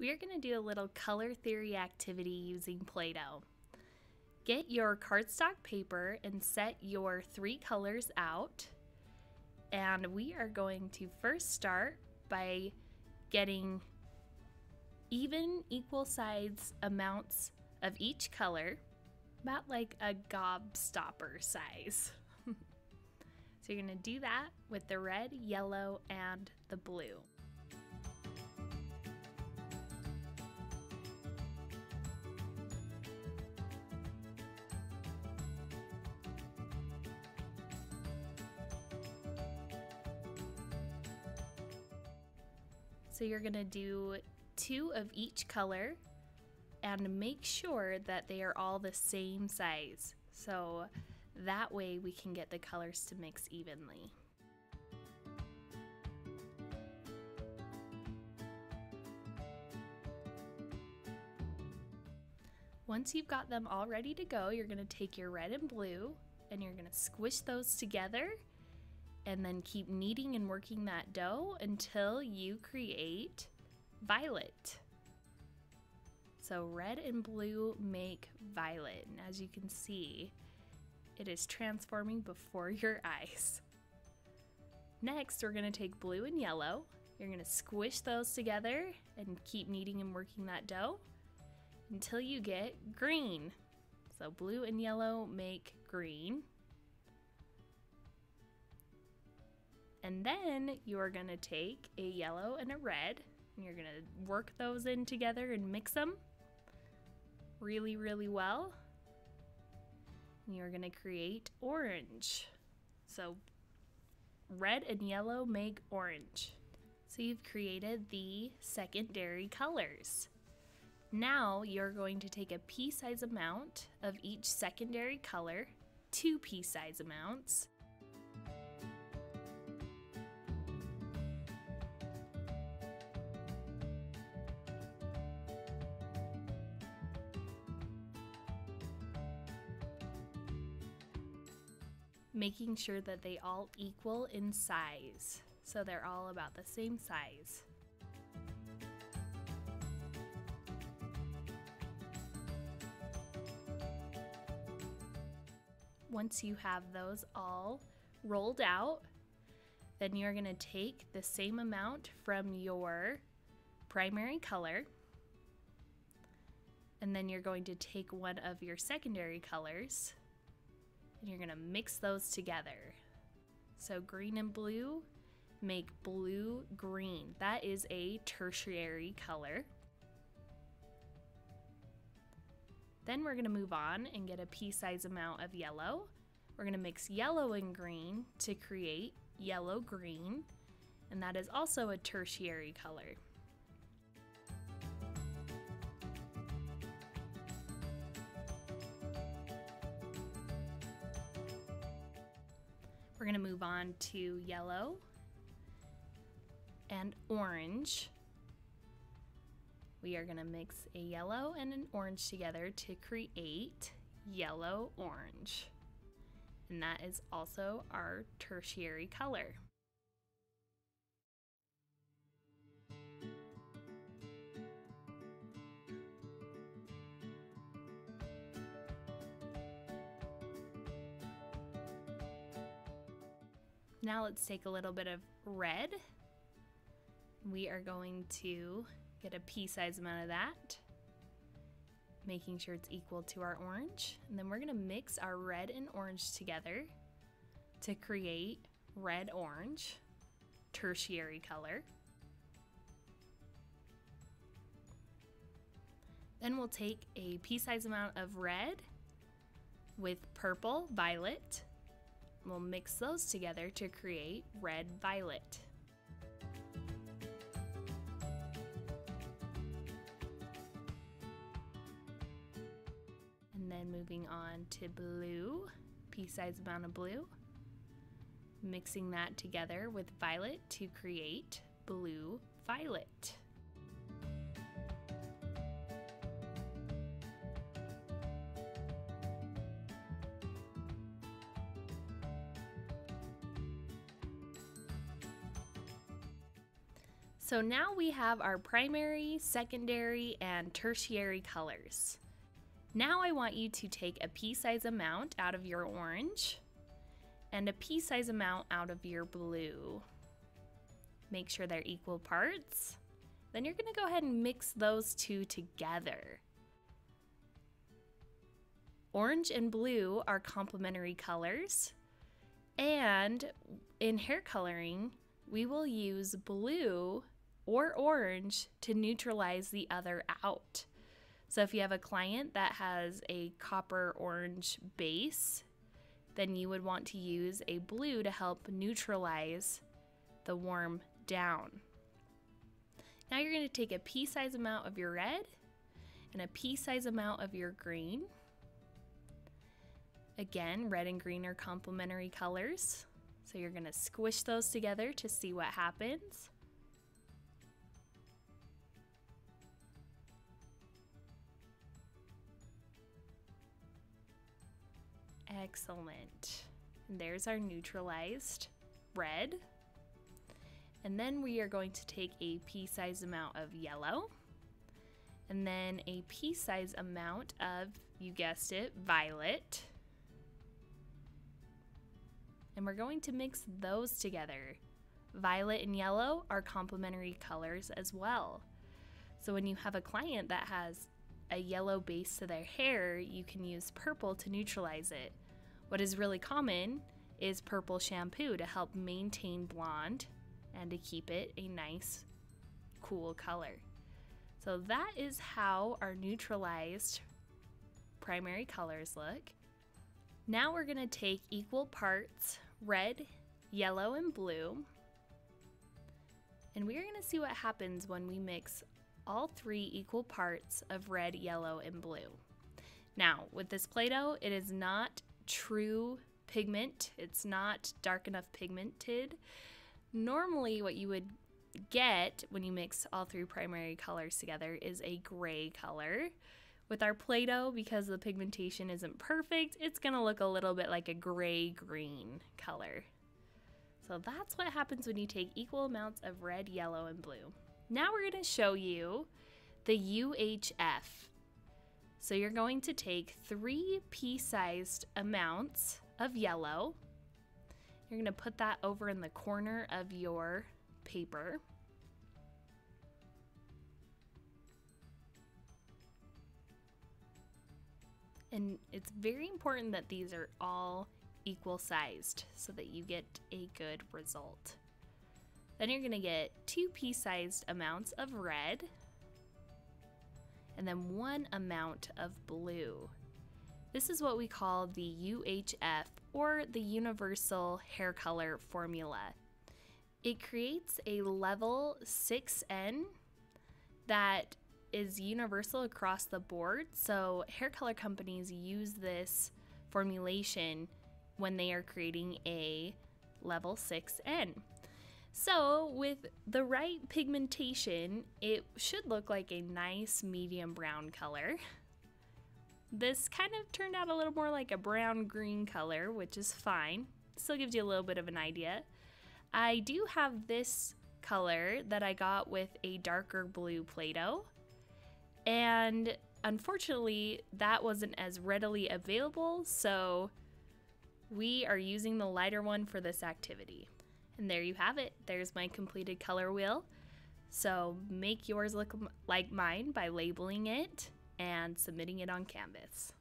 we are going to do a little color theory activity using Play-Doh. Get your cardstock paper and set your three colors out. And we are going to first start by getting even equal size amounts of each color, about like a gobstopper size. so you're going to do that with the red, yellow, and the blue. So you're gonna do two of each color and make sure that they are all the same size. So that way we can get the colors to mix evenly. Once you've got them all ready to go, you're gonna take your red and blue and you're gonna squish those together and then keep kneading and working that dough until you create violet. So red and blue make violet, and as you can see, it is transforming before your eyes. Next, we're gonna take blue and yellow. You're gonna squish those together and keep kneading and working that dough until you get green. So blue and yellow make green. And then you're gonna take a yellow and a red, and you're gonna work those in together and mix them really, really well. And you're gonna create orange. So red and yellow make orange. So you've created the secondary colors. Now you're going to take a pea size amount of each secondary color, two pea size amounts, making sure that they all equal in size. So they're all about the same size. Once you have those all rolled out, then you're gonna take the same amount from your primary color and then you're going to take one of your secondary colors and you're gonna mix those together. So green and blue make blue green. That is a tertiary color. Then we're gonna move on and get a pea size amount of yellow. We're gonna mix yellow and green to create yellow green, and that is also a tertiary color. We're gonna move on to yellow and orange. We are gonna mix a yellow and an orange together to create yellow orange. And that is also our tertiary color. Now let's take a little bit of red. We are going to get a pea size amount of that, making sure it's equal to our orange. And then we're gonna mix our red and orange together to create red-orange, tertiary color. Then we'll take a pea size amount of red with purple, violet, We'll mix those together to create red violet. And then moving on to blue, pea-sized amount of blue. Mixing that together with violet to create blue violet. So now we have our primary, secondary, and tertiary colors. Now I want you to take a pea-size amount out of your orange and a pea-size amount out of your blue. Make sure they're equal parts. Then you're gonna go ahead and mix those two together. Orange and blue are complementary colors. And in hair coloring, we will use blue or orange to neutralize the other out. So if you have a client that has a copper orange base, then you would want to use a blue to help neutralize the warm down. Now you're going to take a pea size amount of your red and a pea size amount of your green. Again, red and green are complementary colors. So you're going to squish those together to see what happens. Excellent. There's our neutralized red. And then we are going to take a pea-sized amount of yellow. And then a pea-sized amount of, you guessed it, violet. And we're going to mix those together. Violet and yellow are complementary colors as well. So when you have a client that has a yellow base to their hair, you can use purple to neutralize it. What is really common is purple shampoo to help maintain blonde and to keep it a nice, cool color. So that is how our neutralized primary colors look. Now we're gonna take equal parts red, yellow, and blue. And we're gonna see what happens when we mix all three equal parts of red, yellow, and blue. Now, with this Play-Doh, it is not true pigment. It's not dark enough pigmented. Normally, what you would get when you mix all three primary colors together is a gray color. With our Play-Doh, because the pigmentation isn't perfect, it's gonna look a little bit like a gray-green color. So that's what happens when you take equal amounts of red, yellow, and blue. Now we're gonna show you the UHF. So you're going to take three pea-sized amounts of yellow, you're going to put that over in the corner of your paper. And it's very important that these are all equal sized so that you get a good result. Then you're going to get two pea sized amounts of red and then one amount of blue. This is what we call the UHF or the Universal Hair Color Formula. It creates a level 6N that is universal across the board. So, hair color companies use this formulation when they are creating a level 6N. So, with the right pigmentation, it should look like a nice medium brown color. This kind of turned out a little more like a brown green color, which is fine. Still gives you a little bit of an idea. I do have this color that I got with a darker blue Play-Doh. And unfortunately, that wasn't as readily available, so we are using the lighter one for this activity. And there you have it. There's my completed color wheel. So make yours look like mine by labeling it and submitting it on Canvas.